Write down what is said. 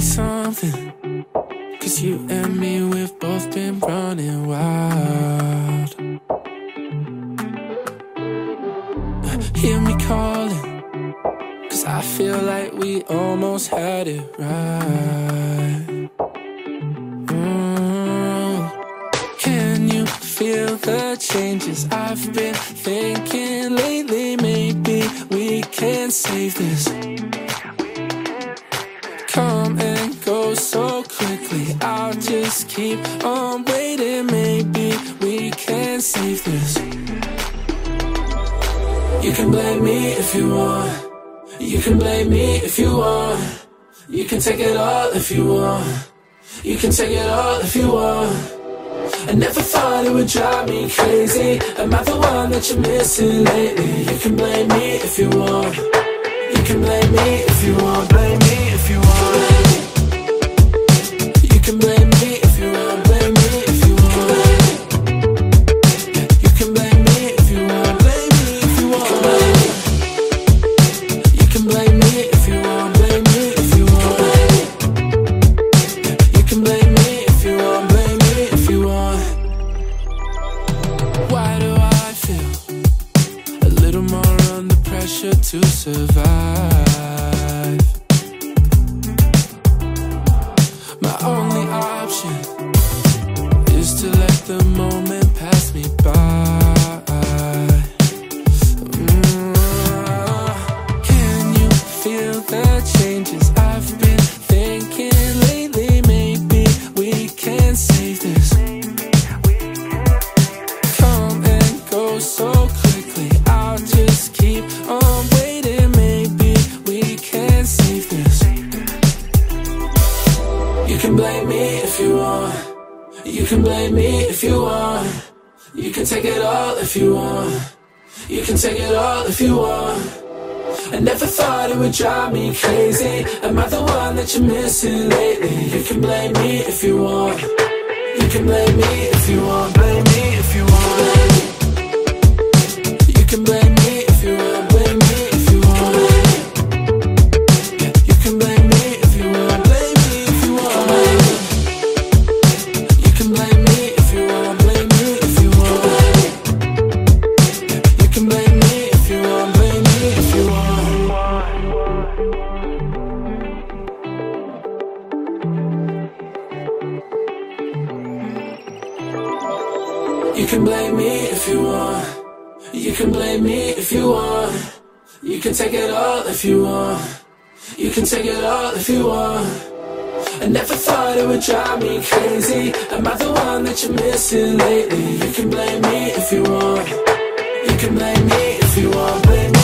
me something. Cause you and me, we've both been running wild. Hear me calling. Cause I feel like we almost had it right. Mm. Can you feel the changes I've been thinking lately? Maybe we can save this. Just keep on waiting. Maybe we can save this. You can blame me if you want. You can blame me if you want. You can take it all if you want. You can take it all if you want. I never thought it would drive me crazy. Am I the one that you're missing lately? You can blame me if you want. You can blame me if you want. Blame me survive? My only option is to let the moment pass me by. Mm. Can you feel the changes I've been thinking lately? Maybe we can save this. Me if you want. You can blame me if you want. You can take it all if you want. You can take it all if you want. I never thought it would drive me crazy. Am I the one that you're missing lately? You can blame me if you want. You can blame me if you want. Blame me if you want. You can blame You can blame me if you want. You can blame me if you want. You can take it all if you want. You can take it all if you want. I never thought it would drive me crazy. Am I the one that you're missing lately? You can blame me if you want. You can blame me if you want. Blame me